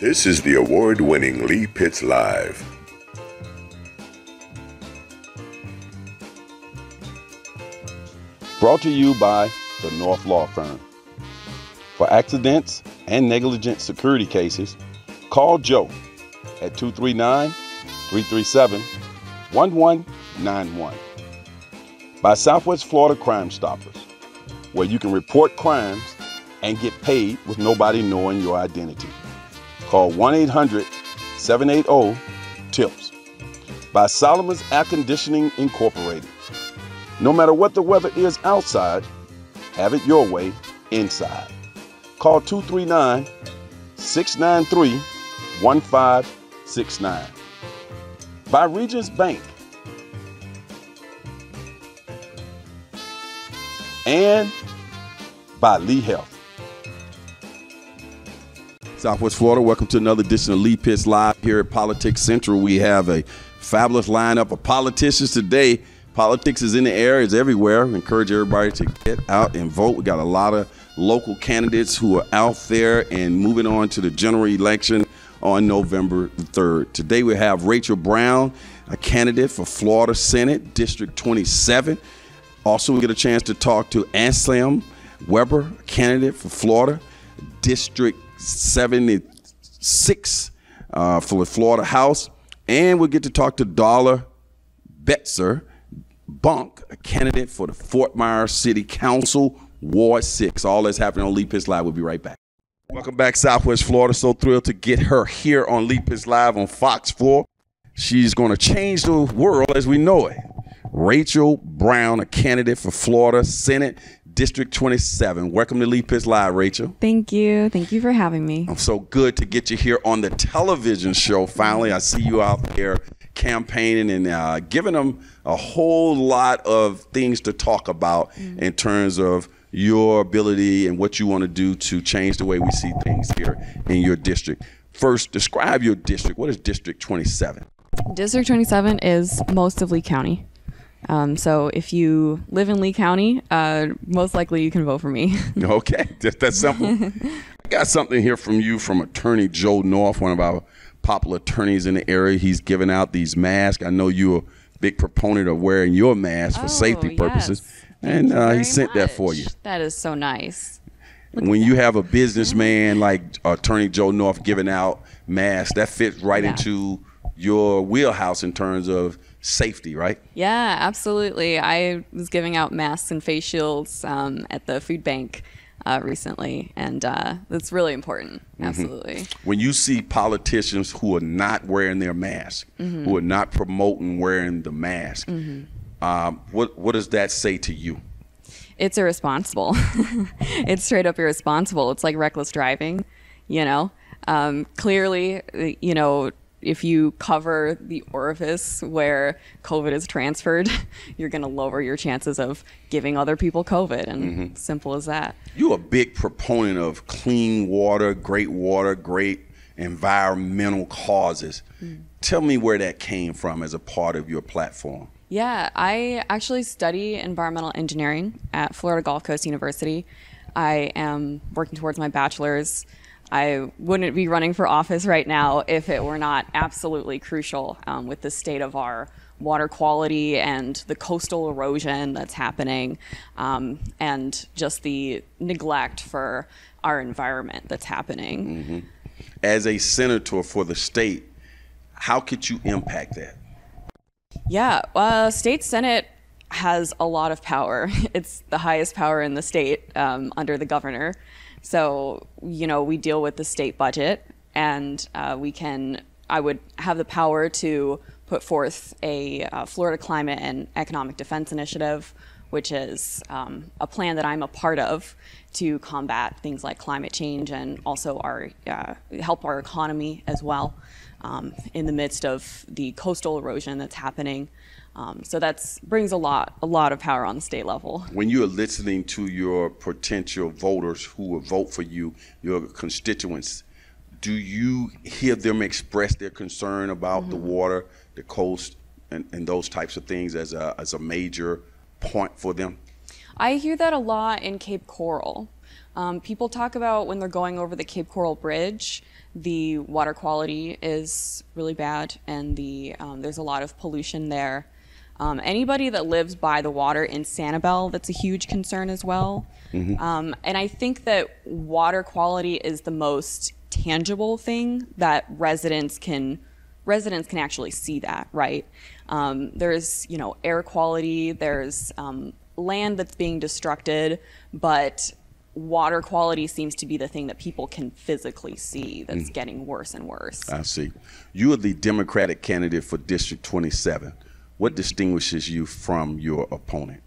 This is the award winning Lee Pitts Live. Brought to you by the North Law Firm. For accidents and negligent security cases, call Joe at 239 337 1191. By Southwest Florida Crime Stoppers, where you can report crimes and get paid with nobody knowing your identity. Call 1 800 780 TIPS. By Solomon's Air Conditioning Incorporated. No matter what the weather is outside, have it your way inside. Call 239 693 1569. By Regions Bank. And by Lee Health. Southwest Florida, welcome to another edition of Lee Pitts Live here at Politics Central. We have a fabulous lineup of politicians today. Politics is in the air, it's everywhere. Encourage everybody to get out and vote. We got a lot of local candidates who are out there and moving on to the general election on November 3rd. Today we have Rachel Brown, a candidate for Florida Senate, District 27. Also, we get a chance to talk to Anselm Weber, candidate for Florida, District 76 uh, for the Florida House. And we'll get to talk to Darla Betzer Bunk, a candidate for the Fort Myers City Council, Ward 6. All that's happening on Lee Live. We'll be right back. Welcome back, Southwest Florida. So thrilled to get her here on Lee Live on Fox 4. She's going to change the world as we know it. Rachel Brown, a candidate for Florida Senate District 27. Welcome to Lee Pitts Live, Rachel. Thank you. Thank you for having me. I'm so good to get you here on the television show. Finally, I see you out there campaigning and uh, giving them a whole lot of things to talk about mm-hmm. in terms of your ability and what you want to do to change the way we see things here in your district. First, describe your district. What is District 27? District 27 is most of Lee County. Um, so if you live in Lee County, uh, most likely you can vote for me. okay, just that simple. I got something here from you from Attorney Joe North, one of our popular attorneys in the area. He's giving out these masks. I know you're a big proponent of wearing your mask for oh, safety purposes, yes. and uh, he sent much. that for you. That is so nice. Look when you have a businessman like Attorney Joe North giving out masks, that fits right yeah. into your wheelhouse in terms of safety, right? Yeah, absolutely. I was giving out masks and face shields um, at the food bank uh, recently, and uh, that's really important. Mm-hmm. Absolutely. Mm-hmm. When you see politicians who are not wearing their mask, mm-hmm. who are not promoting wearing the mask, mm-hmm. um, what what does that say to you? It's irresponsible. it's straight up irresponsible. It's like reckless driving. You know, um, clearly, you know, if you cover the orifice where COVID is transferred, you're going to lower your chances of giving other people COVID. And mm-hmm. simple as that. You're a big proponent of clean water, great water, great environmental causes. Mm. Tell me where that came from as a part of your platform. Yeah, I actually study environmental engineering at Florida Gulf Coast University. I am working towards my bachelor's I wouldn't be running for office right now if it were not absolutely crucial um, with the state of our water quality and the coastal erosion that's happening, um, and just the neglect for our environment that's happening. Mm-hmm. As a senator for the state, how could you impact that? Yeah, uh, state senate has a lot of power. It's the highest power in the state um, under the governor. So, you know, we deal with the state budget and uh, we can, I would have the power to put forth a uh, Florida Climate and Economic Defense Initiative, which is um, a plan that I'm a part of to combat things like climate change and also our uh, help our economy as well um, in the midst of the coastal erosion that's happening. Um, so that brings a lot, a lot of power on the state level. When you are listening to your potential voters who will vote for you, your constituents, do you hear them express their concern about mm-hmm. the water, the coast, and, and those types of things as a, as a major point for them? I hear that a lot in Cape Coral. Um, people talk about when they're going over the Cape Coral Bridge, the water quality is really bad, and the um, there's a lot of pollution there. Um, anybody that lives by the water in Sanibel, that's a huge concern as well. Um, and I think that water quality is the most tangible thing that residents can residents can actually see that, right? Um, there's you know air quality, there's um, land that's being destructed, but water quality seems to be the thing that people can physically see that's getting worse and worse. I see. You are the Democratic candidate for District 27. What distinguishes you from your opponent?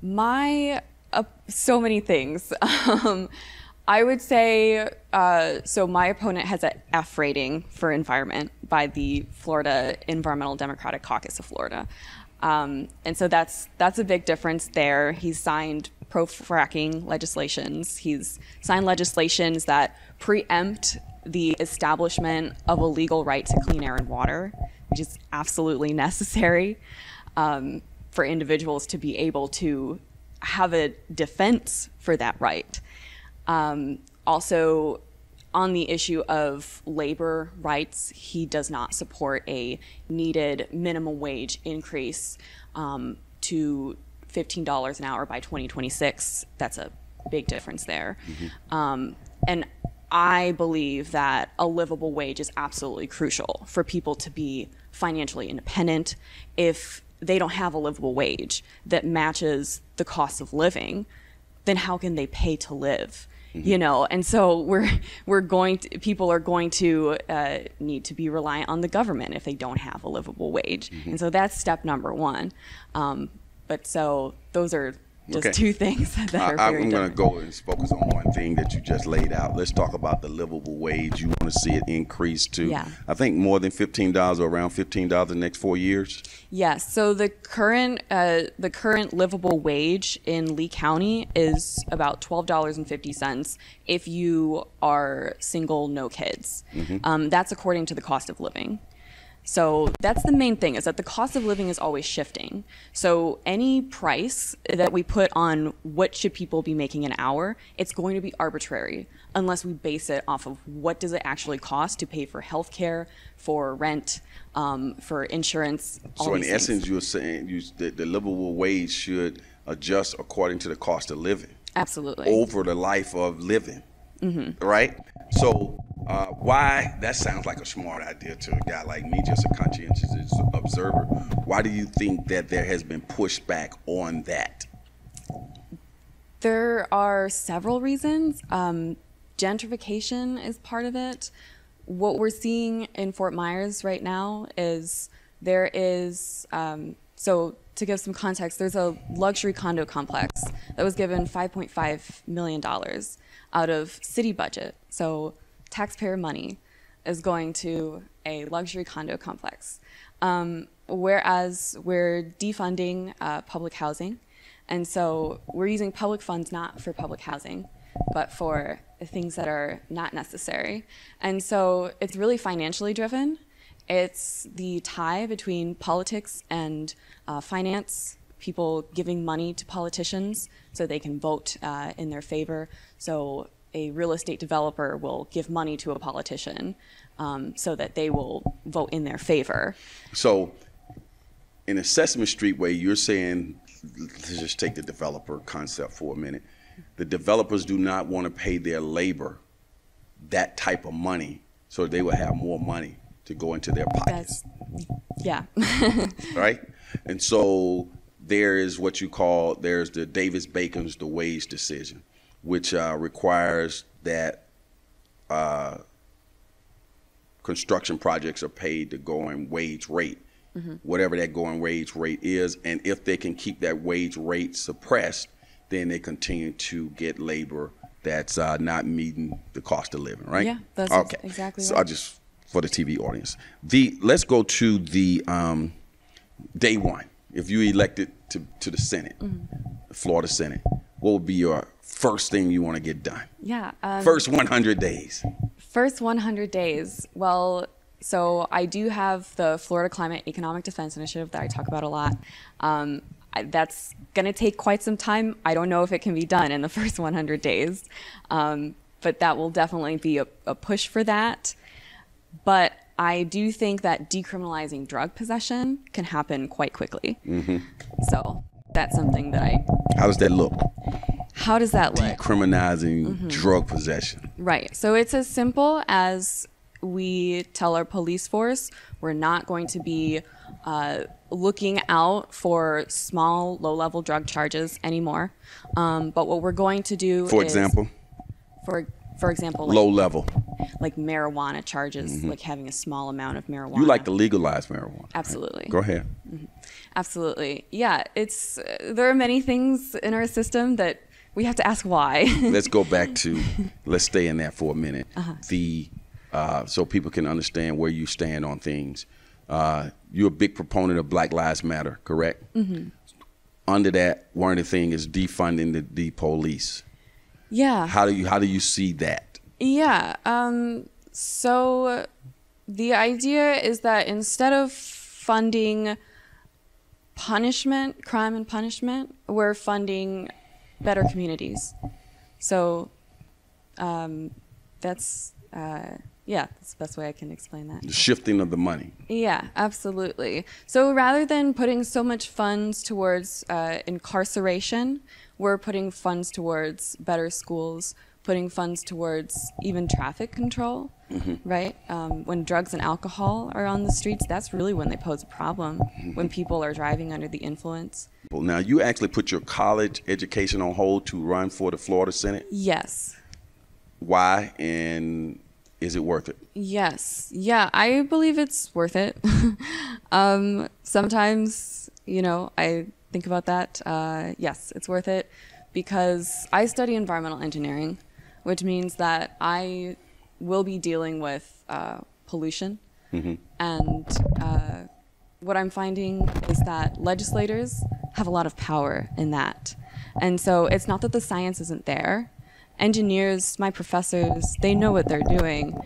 My uh, so many things. Um, I would say uh, so. My opponent has an F rating for environment by the Florida Environmental Democratic Caucus of Florida, um, and so that's that's a big difference there. He's signed pro fracking legislations. He's signed legislations that preempt the establishment of a legal right to clean air and water, which is absolutely necessary um, for individuals to be able to have a defense for that right. Um, also, on the issue of labor rights, he does not support a needed minimum wage increase um, to $15 an hour by 2026. That's a big difference there. Um, and I believe that a livable wage is absolutely crucial for people to be financially independent. If they don't have a livable wage that matches the cost of living, then how can they pay to live? You know, and so we're we're going to people are going to uh, need to be reliant on the government if they don't have a livable wage, and so that's step number one. Um, but so those are just Okay. two things that are I, I'm going to go and focus on one thing that you just laid out. Let's talk about the livable wage. You want to see it increase to, Yeah. I think, more than $15 or around $15 in the next four years. Yes. So the current uh, the current livable wage in Lee County is about twelve dollars and fifty cents if you are single, no kids. Um, that's according to the cost of living. So that's the main thing is that the cost of living is always shifting. So any price that we put on what should people be making an hour, it's going to be arbitrary unless we base it off of what does it actually cost to pay for health care, for rent, um, for insurance. all So in things. essence, you're saying you, the, the livable wage should adjust according to the cost of living absolutely. over the life of living, Mm-hmm. right? So uh, why? That sounds like a smart idea to a guy like me, just a conscientious observer. Why do you think that there has been pushback on that? There are several reasons. Um, gentrification is part of it. What we're seeing in Fort Myers right now is there is, um, so to give some context, there's a luxury condo complex that was given $5.5 million out of city budget. So taxpayer money is going to a luxury condo complex. Um, whereas we're defunding uh, public housing. And so we're using public funds not for public housing, but for things that are not necessary. And so it's really financially driven. It's the tie between politics and uh, finance, people giving money to politicians so they can vote uh, in their favor. So a real estate developer will give money to a politician um, so that they will vote in their favor. So, in Assessment Street way, you're saying, let's just take the developer concept for a minute. The developers do not want to pay their labor that type of money, so they will have more money to go into their pockets, That's, yeah. right? And so there is what you call there's the Davis Bacon's the wage decision, which uh, requires that uh, construction projects are paid the going wage rate, whatever that going wage rate is. And if they can keep that wage rate suppressed, then they continue to get labor that's uh, not meeting the cost of living, right? Yeah, that's okay. exactly So right. I just for the TV audience, the let's go to the um, day one. If you elected to to the Senate, Mm-hmm. Florida Senate, what would be your first thing you want to get done? yeah. Um, First 100 days. First 100 days. Well, so I do have the Florida Climate Economic Defense Initiative that I talk about a lot. Um, that's going to take quite some time. I don't know if it can be done in the first 100 days, um, but that will definitely be a, a push for that. But I do think that decriminalizing drug possession can happen quite quickly. So that's something that I. How does that look? How does that look? Criminalizing drug possession. Right. So it's as simple as we tell our police force we're not going to be uh, looking out for small, low level drug charges anymore. Um, but what we're going to do For is- example, for for example, like, low level. like marijuana charges, like having a small amount of marijuana. You like to legalize marijuana. right? Absolutely. Go ahead. Absolutely. Yeah, it's uh, there are many things in our system that we have to ask why. let's go back to let's stay in that for a minute Uh-huh. the uh, so people can understand where you stand on things uh, you're a big proponent of black lives matter correct mm-hmm. under that one of the things is defunding the, the police yeah. how do you how do you see that Yeah. Um, so the idea is that instead of funding punishment, crime and punishment, we're funding better communities. So um, that's, uh, yeah, that's the best way I can explain that. the shifting of the money Yeah, absolutely. So rather than putting so much funds towards uh, incarceration, we're putting funds towards better schools, putting funds towards even traffic control, right? Um, when drugs and alcohol are on the streets, that's really when they pose a problem, when people are driving under the influence. well now you actually put your college education on hold to run for the florida senate Yes. why and is it worth it Yes. Yeah, I believe it's worth it. um, sometimes, you know, I think about that. Uh, yes, it's worth it because I study environmental engineering, which means that I will be dealing with uh, pollution. And uh, what I'm finding is that legislators have a lot of power in that. And so it's not that the science isn't there. Engineers, my professors, they know what they're doing.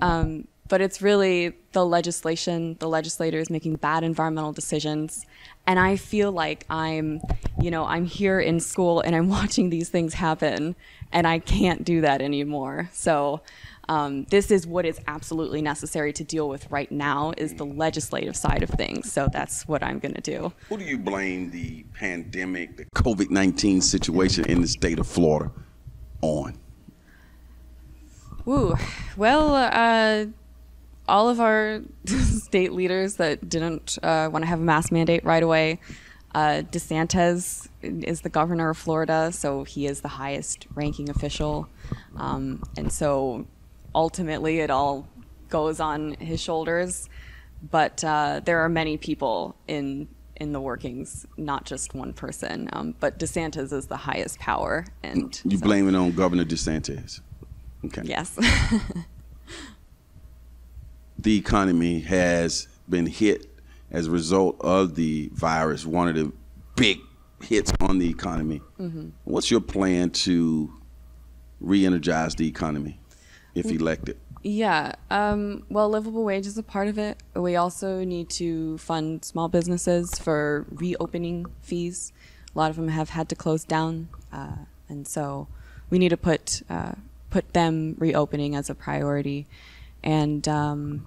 Um, but it's really the legislation, the legislators making bad environmental decisions. And I feel like I'm, you know, I'm here in school and I'm watching these things happen and I can't do that anymore. So um, this is what is absolutely necessary to deal with right now is the legislative side of things. So that's what I'm going to do. Who do you blame the pandemic, the COVID 19 situation in the state of Florida on? Ooh, well, uh, all of our state leaders that didn't uh, want to have a mask mandate right away. Uh, DeSantis is the governor of Florida, so he is the highest ranking official. Um, and so ultimately it all goes on his shoulders. But uh, there are many people in in the workings, not just one person. Um, but DeSantis is the highest power, and You so- blame it on Governor DeSantis. Okay. Yes. The economy has been hit as a result of the virus, one of the big hits on the economy. Mm-hmm. What's your plan to re energize the economy if elected? Yeah. Um, well, livable wage is a part of it. We also need to fund small businesses for reopening fees. A lot of them have had to close down, uh, and so we need to put uh, put them reopening as a priority, and um,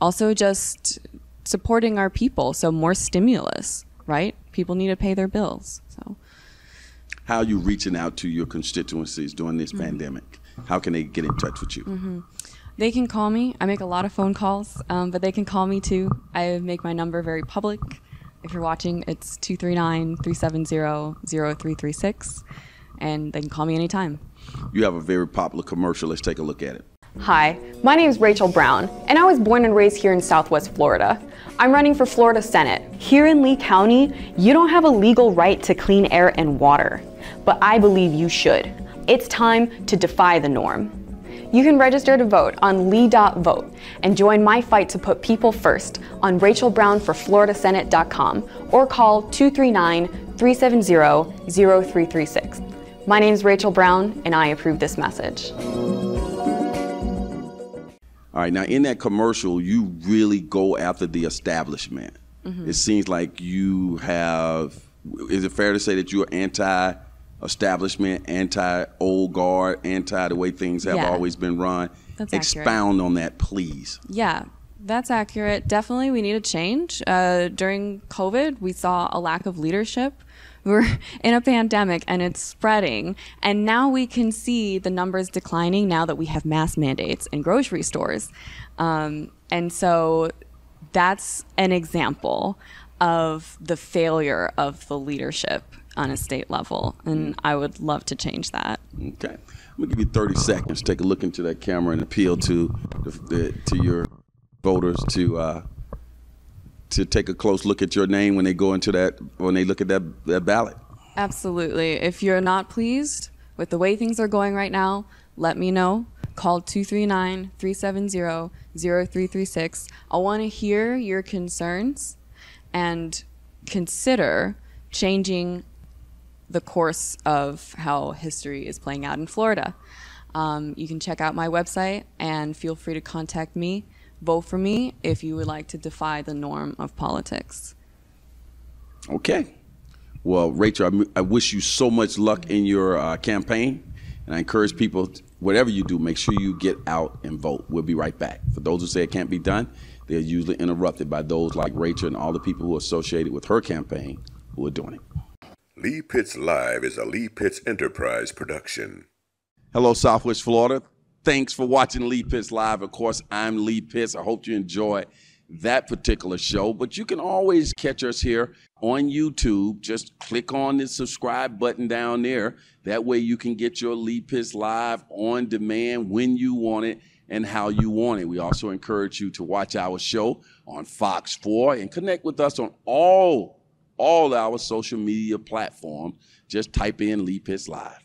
also just supporting our people. So more stimulus, right? People need to pay their bills. So. How are you reaching out to your constituencies during this Mm-hmm. pandemic? How can they get in touch with you? They can call me. I make a lot of phone calls, um, but they can call me too. I make my number very public. If you're watching, it's 239 370 0336, and they can call me anytime. You have a very popular commercial. Let's take a look at it. Hi, my name is Rachel Brown, and I was born and raised here in Southwest Florida. I'm running for Florida Senate. Here in Lee County, you don't have a legal right to clean air and water, but I believe you should. It's time to defy the norm. You can register to vote on lee.vote and join my fight to put people first on rachelbrownforfloridasenate.com or call 239 370 0336. My name is Rachel Brown, and I approve this message. All right, now in that commercial, you really go after the establishment. Mm-hmm. It seems like you have is it fair to say that you're anti establishment, anti old guard, anti the way things have Yeah. always been run? That's accurate. Expound on that, please. Yeah, that's accurate. Definitely, we need a change. Uh, during COVID, we saw a lack of leadership. We're in a pandemic and it's spreading. And now we can see the numbers declining now that we have mass mandates in grocery stores. Um, and so that's an example of the failure of the leadership on a state level. And I would love to change that. Okay, I'm gonna give you 30 seconds. Take a look into that camera and appeal to the, the, to your voters to uh, to take a close look at your name when they go into that when they look at that, that ballot. Absolutely. If you're not pleased with the way things are going right now, let me know. Call 239 370 0336. I want to hear your concerns and consider changing the course of how history is playing out in Florida. Um, you can check out my website and feel free to contact me. Vote for me if you would like to defy the norm of politics. Okay. Well, Rachel, I wish you so much luck in your uh, campaign, and I encourage people, whatever you do, make sure you get out and vote. We'll be right back. For those who say it can't be done, they're usually interrupted by those like Rachel and all the people who are associated with her campaign who are doing it. Lee Pitts Live is a Lee Pitts Enterprise production. Hello, Southwest Florida. Thanks for watching Lee Pitts Live. Of course, I'm Lee Pitts. I hope you enjoy that particular show, but you can always catch us here on YouTube. Just click on the subscribe button down there. That way you can get your Lee Pitts Live on demand when you want it and how you want it. We also encourage you to watch our show on Fox 4 and connect with us on all all our social media platforms. Just type in Lee Pitts Live.